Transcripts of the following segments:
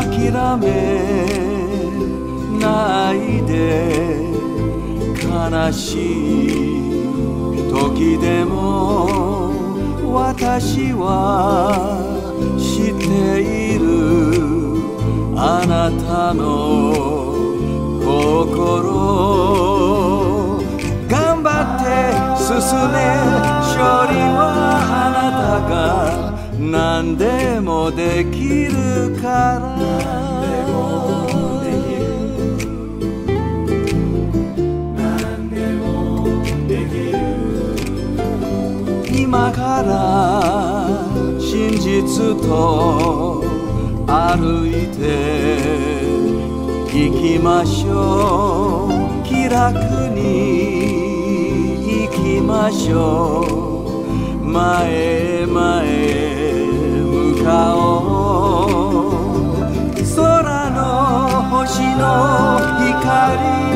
諦めないで悲しい時でも私は知っているあなたの心何でもできるから。今から真実と歩いて行きましょう。気楽に行きましょう。前へ前。へ向かおう空の星の光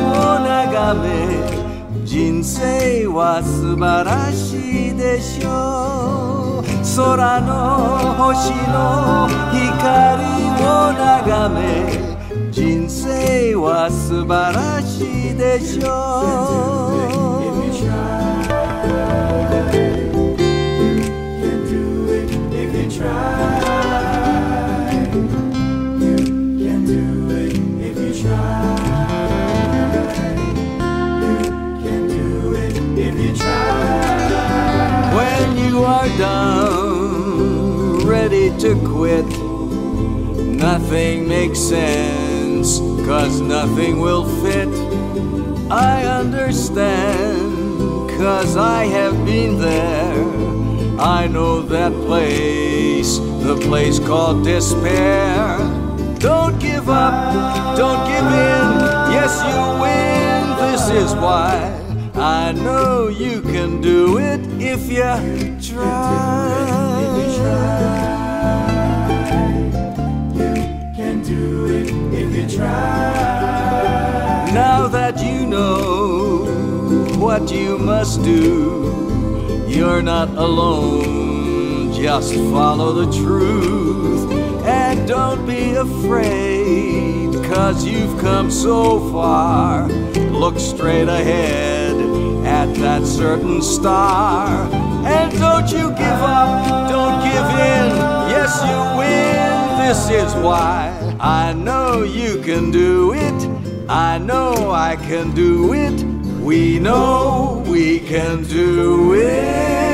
を眺め人生は素晴らしいでしょう。空の星の光を眺め人生は素晴らしいでしょう。Done, ready to quit, nothing makes sense, cause nothing will fit. I understand, cause I have been there. I know that place, the place called despair. Don't give up, don't give in, yes, you win. This is why I know you can do it if you try. You can do it if you try. Now that you know what you must do, you're not alone. Just follow the truth and don't be afraid, cause you've come so far. Look straight ahead at that certain star. And don't you give up, don't give in. Yes, you win. This is why I know you can do it. I know I can do it. We know we can do it.